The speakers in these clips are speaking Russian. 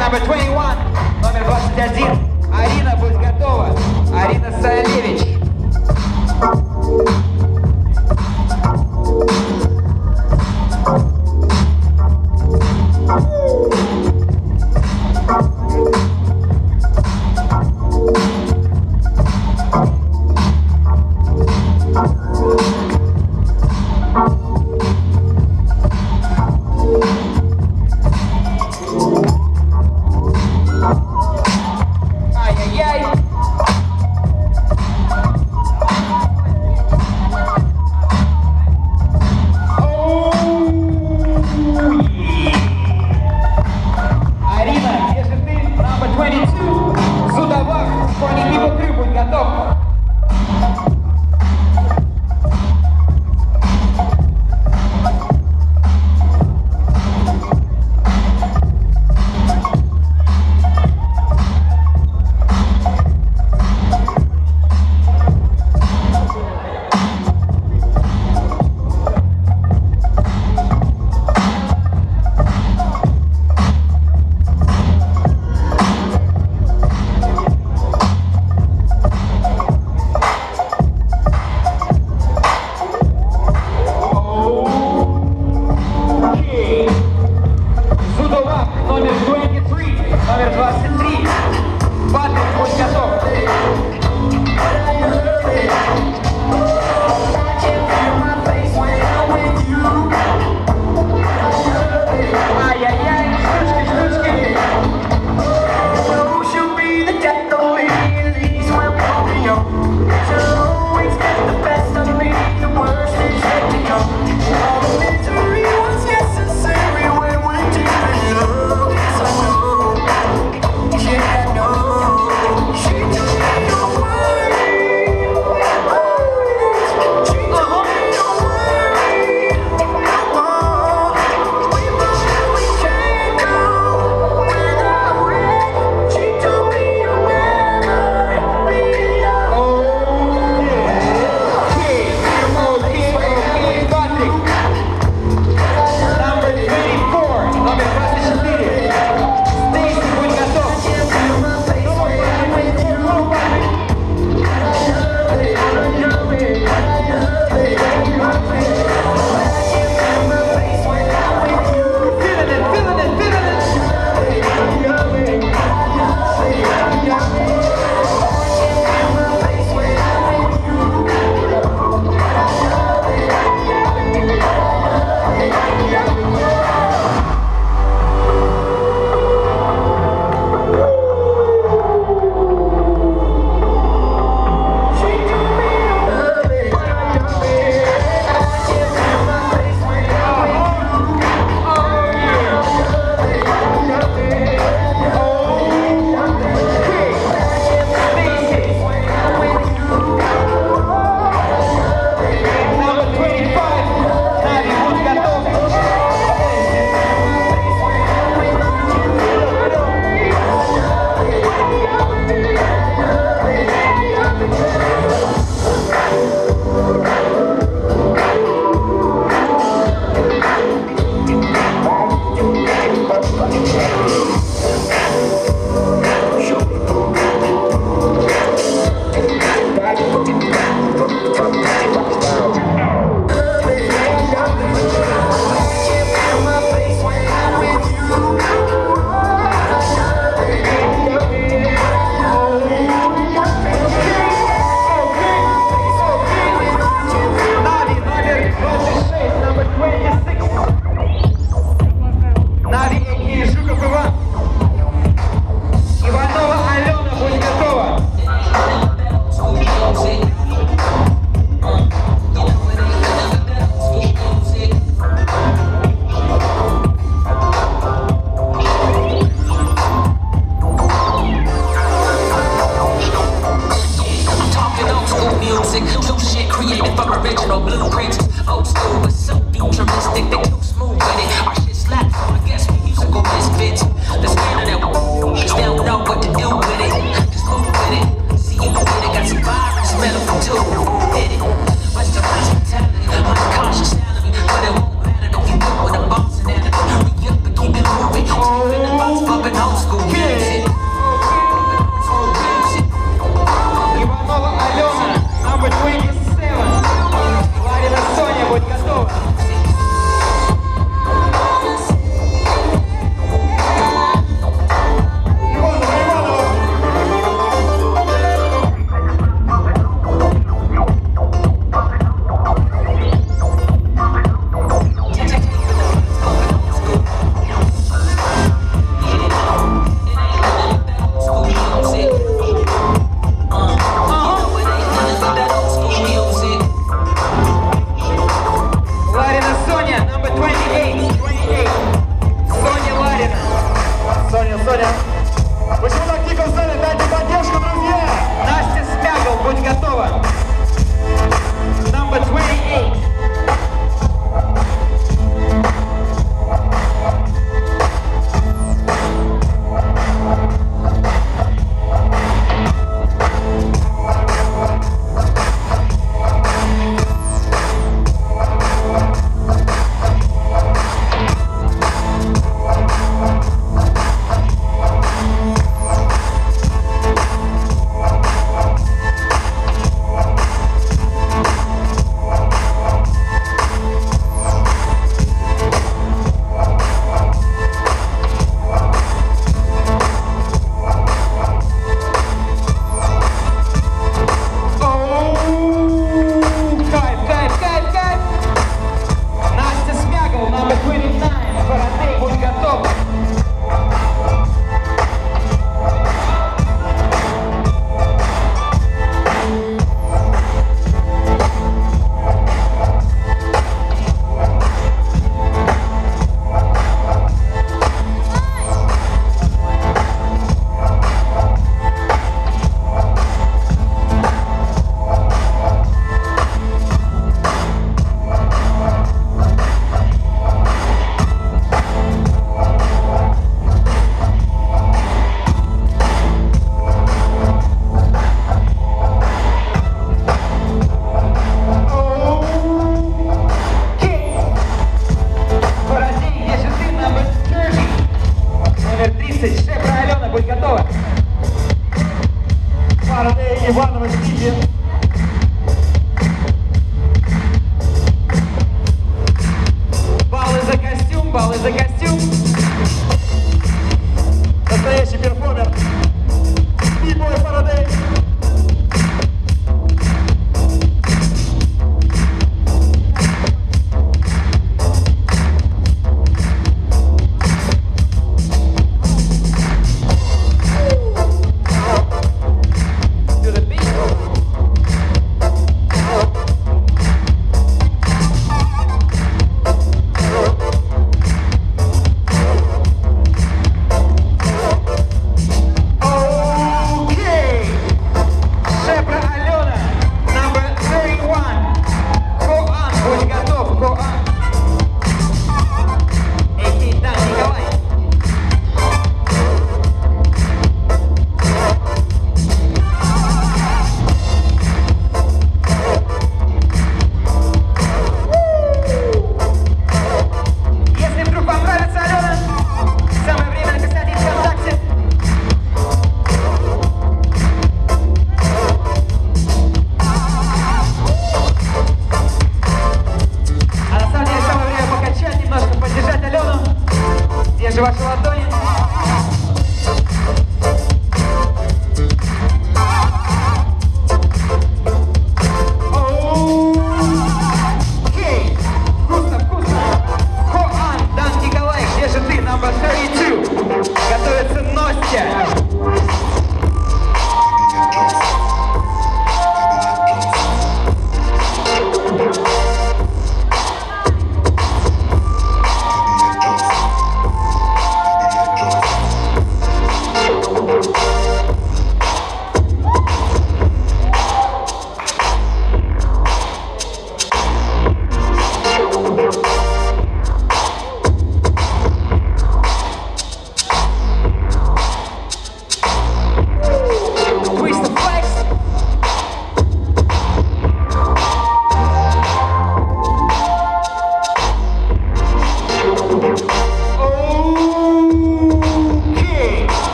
number 21, номер 21. Арина, будь готова. Арина Саалевич. Yeah.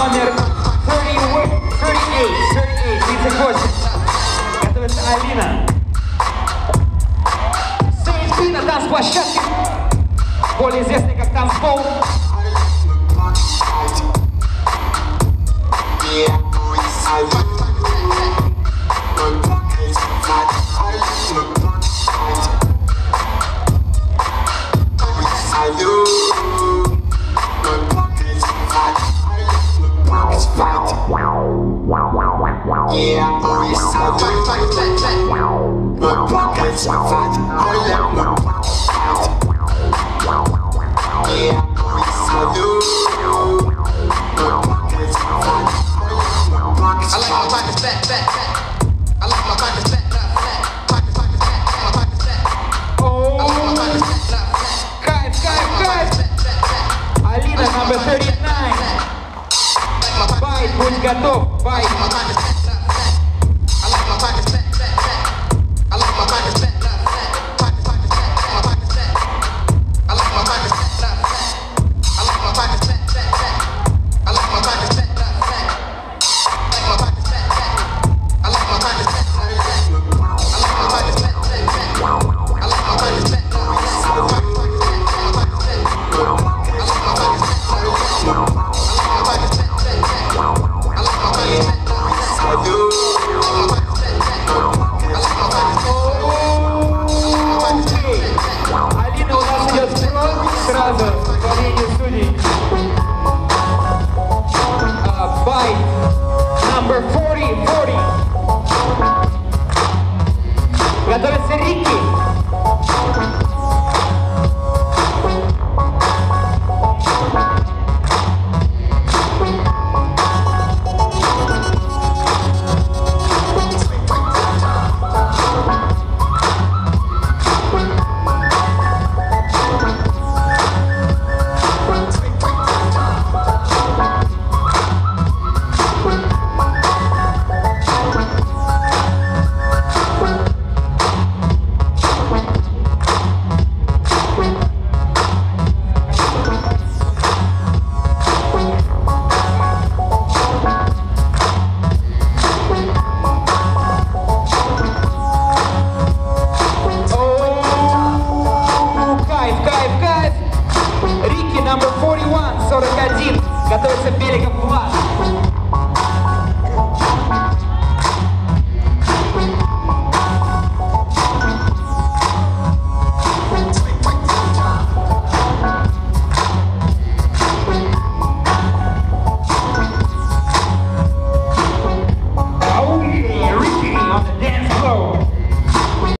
номер 38, 38, 38. Готовится Алина. Сейнты на танцплощадке, более известный как танцпол. Yeah, boy, I готов, бай.